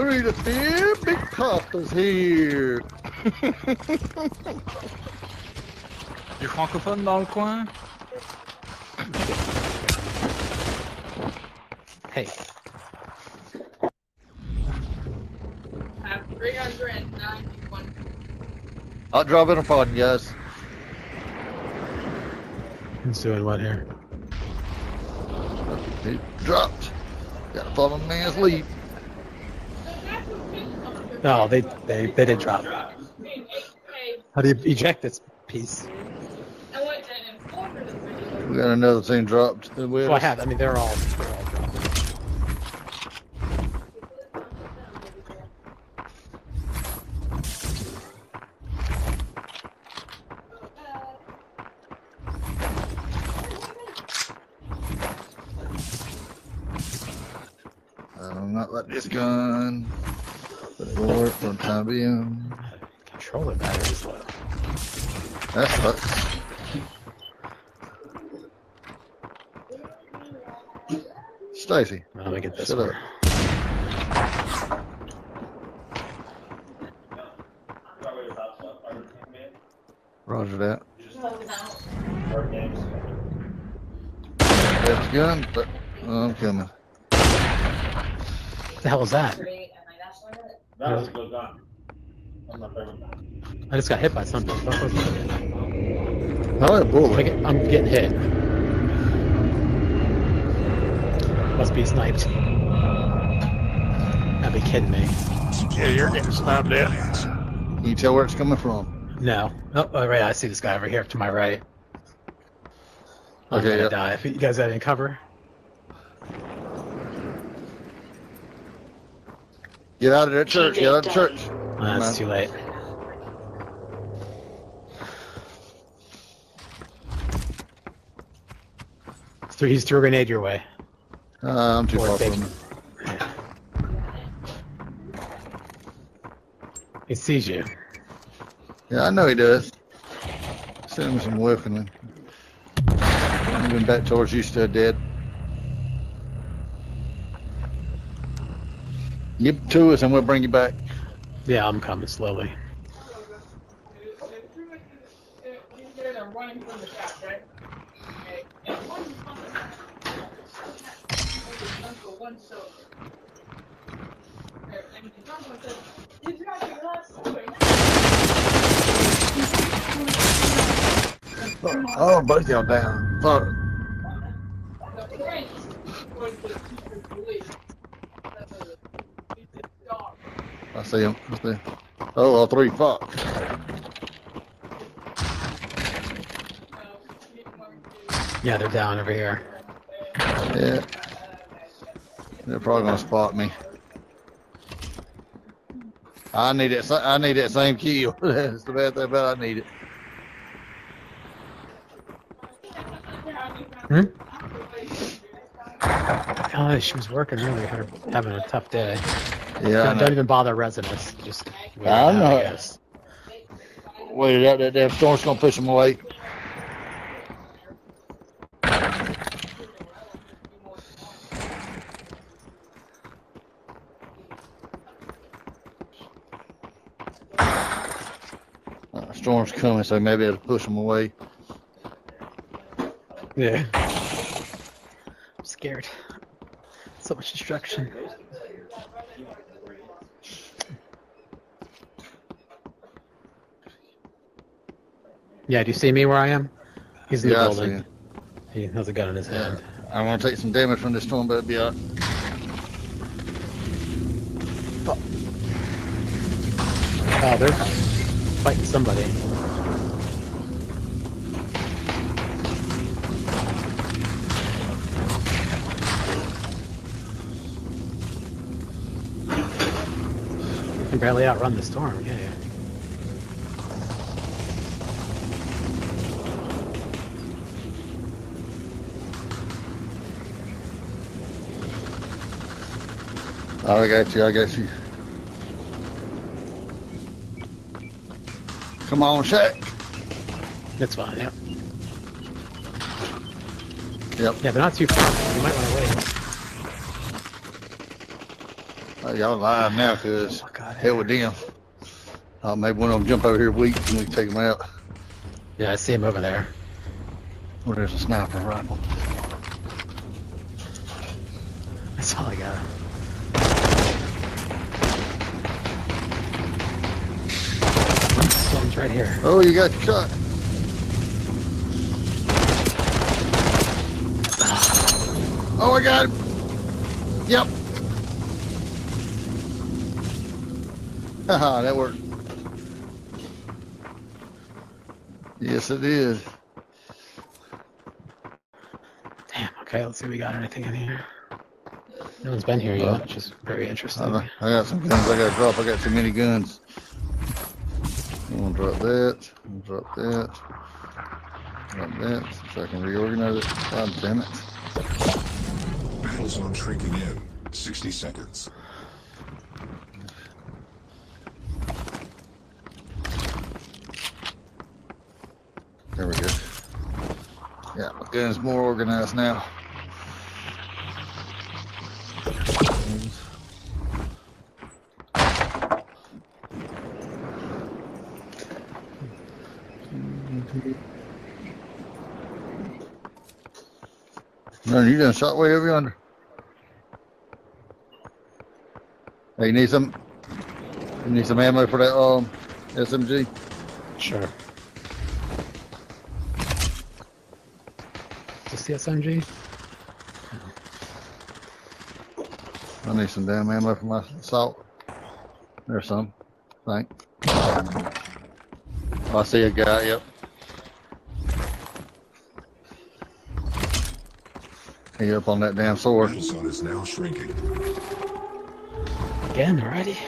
three to beer. Big Papa's here. Du francophone dans le coin Hey, I have 391. I'll drop in upon you guys. who's doing what here? He dropped. Gotta follow the man's lead. No, they they they did drop. How do you eject this piece? I went to inform her this video. We got another thing dropped. Well, I have. I mean, they're all they're all dropped. I'm not let this gun. But it will work for the time being. Controller battery's low. That sucks. Stacy, Let me get this Shut one. up. Roger that. That's gun, but oh, I'm coming. What the hell was that? That was a good gun. I'm not very I just got hit by something. What was it? Oh, a I bullet. get- I'm getting hit. Must be sniped. Gotta be kidding me. Yeah, you're getting sniped at. Can you tell where it's coming from? No. Oh, oh, right. I see this guy over here to my right. I'm Okay, gonna yeah. die. If you guys have any cover, Get out of that church. Get out of the church. oh, that's too late. So he's threw a grenade your way. Uh, I'm too far from him. He sees you. Yeah, I know he does. Send him some weaponry. Moving back towards you, still dead. Get to us and we'll bring you back. Yeah, I'm coming slowly. They're running from the shop, right? Okay. And one Uncle, one silver. And his uncle said, "Did you guys get lost?" Oh, both y'all down. Fuck. The prince was the secret police. That's a dog. I see him. I see him. Oh, all three. Fuck. Yeah, they're down over here. Yeah. They're probably gonna spot me. I need it. I need that same kill. That's the bad thing about. it. I need it. Hmm? Oh, she was working earlier, her having a tough day. Yeah. I don't, don't even bother residents. Just wait it I out, know. guess. Wait it out. That damn storm's gonna push them away. Uh, storm's coming, so maybe it'll push them away. Yeah. I'm scared. So much destruction. Yeah, do you see me where I am? He's in Yeah, the building. He has a gun in his hand. I want to take some damage from this storm, but it'll be all right. Oh, they're fighting somebody. Barely outrun the storm, can I got you. I got you. Come on, Shaq. That's fine, yep. Yep. Yeah, they're not too far. You might want to wait. Uh, y'all live now, cause outta hell with them. Uh, maybe one of them jump over here weak and we can take them out. Yeah, I see him over there. Or there's a sniper rifle. That's all I got. Right here. Oh, you got shot. Oh, I got him. Yep. Haha, that worked. Yes, it is. Damn. Okay, let's see if we got anything in here. No one's been here Uh, yet, which is very interesting. I, I got some guns I got to drop. I got too many guns. I'm gonna drop that. Drop that. Drop that. So I can reorganize it. God damn it. Battle zone shrinking in. 60 seconds. There we go. Yeah, my gun's more organized now. No, you done shot way over yonder. Hey, you need some? You need some ammo for that um SMG? Sure. Is this the SMG? I need some damn ammo for my assault. There's some. Thank. Oh, I see a guy. Yep. He up on that damn sword. Battle zone is now shrinking. Again already?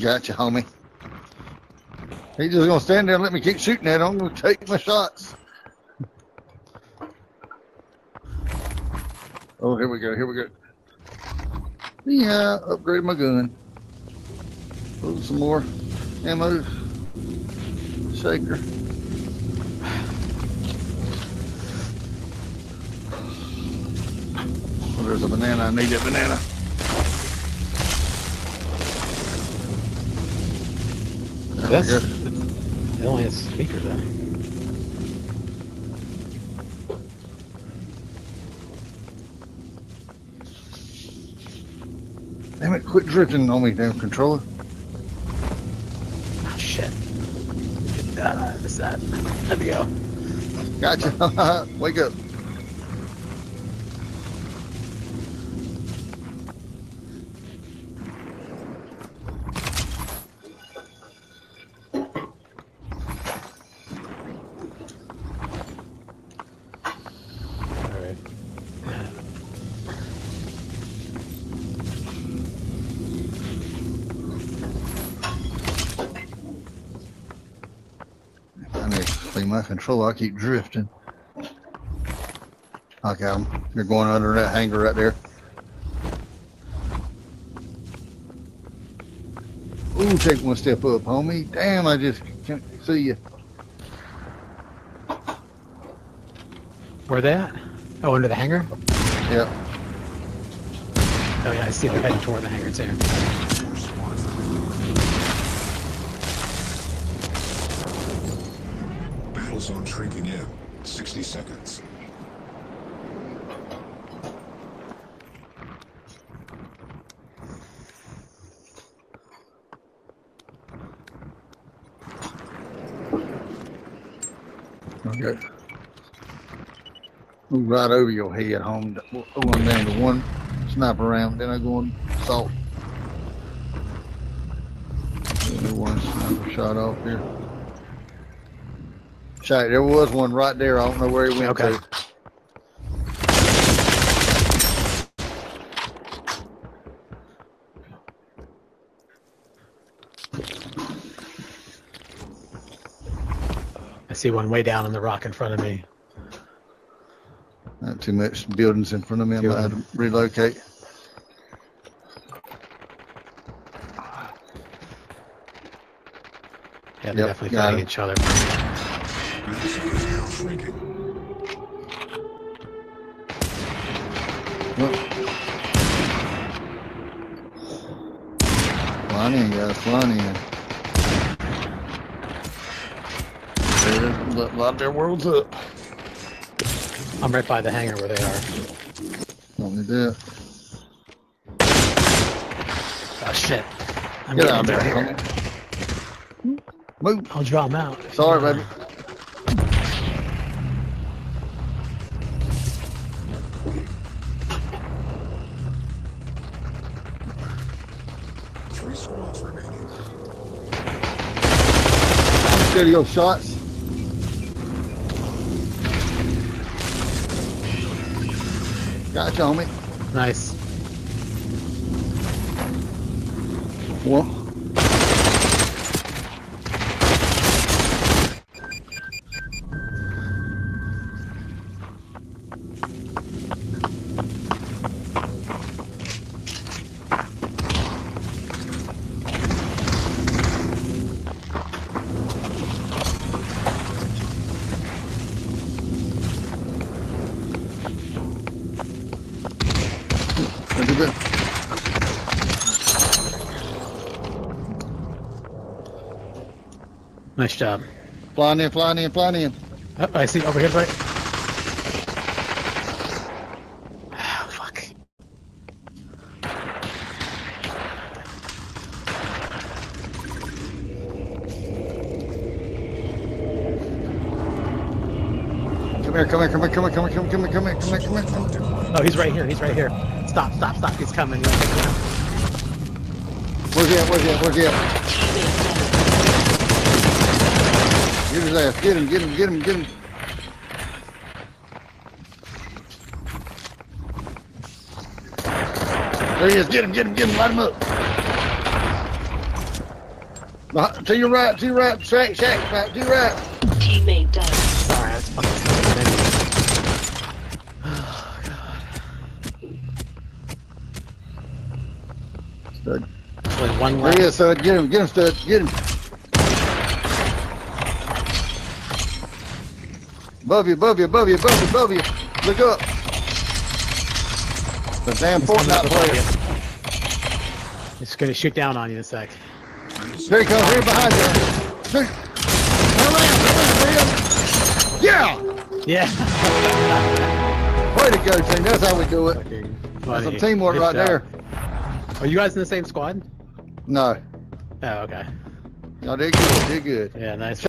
Gotcha, homie. He just gonna stand there and let me keep shooting at him. I'm gonna take my shots. Oh, here we go. Here we go. Yeah, upgrade my gun. Put some more ammo. Shaker. Oh, there's a banana. I need that banana. There go. It only has speakers though. Damn it, quit drifting on me, damn controller. Oh shit. Ah, I missed that. There we go. Gotcha. Wake up. I need to clean my controller. I keep drifting. I got 'em. You're going under that hangar right there. Ooh, take one step up, homie. Damn, I just can't see you. Where they at? Oh, under the hangar? Yep. Oh yeah, I see they're heading toward the hangar too. Zone shrinking in. 60 seconds. Okay. Move right over your head, home. Oh, Going down to one sniper round, then I go on salt. One sniper shot off here. There was one right there. I don't know where he went Okay. to. I see one way down on the rock in front of me. Not too much buildings in front of me. I might have to relocate. Yeah, they're Yep, definitely fighting each other. Flying in, guys. Flying in. Lot of their worlds up. I'm right by the hangar where they are. Don't need that. Oh shit. I'm Get out there. here. Move. I'll draw them out. Sorry, baby. Your shots. Gotcha, homie. Nice. Nice job. Flying in, flying in, flying in. Oh, I see over here, right? Oh, fuck. Come here, come here, come here, come here, come here, come here, come here, come here, come here, come here, come here. Oh, he's right here. He's right here. Stop, stop, stop. He's coming. He's coming. Where's he at? Where's he at? Where's he at? Get his ass. Get him, get him, get him, get him. There he is. Get him, get him, get him. Light him up. To your right, to your right. Shack, shack, back to your right. Teammate down. Sorry, that's fucking stupid. Oh, stud. Only one There he is, stud. Get him, get him, stud. Get him. Above you, above you, above you, above you, above you. Look up. The damn Fortnite player. He's gonna shoot down on you in a sec. There he comes, right behind you. Shoot. Turn around, turn around, Yeah! Yeah. Way to go, team. That's how we do it. That's some teamwork Good right job. there. Are you guys in the same squad? No. Oh, okay. Y'all did good, did good. Yeah, nice.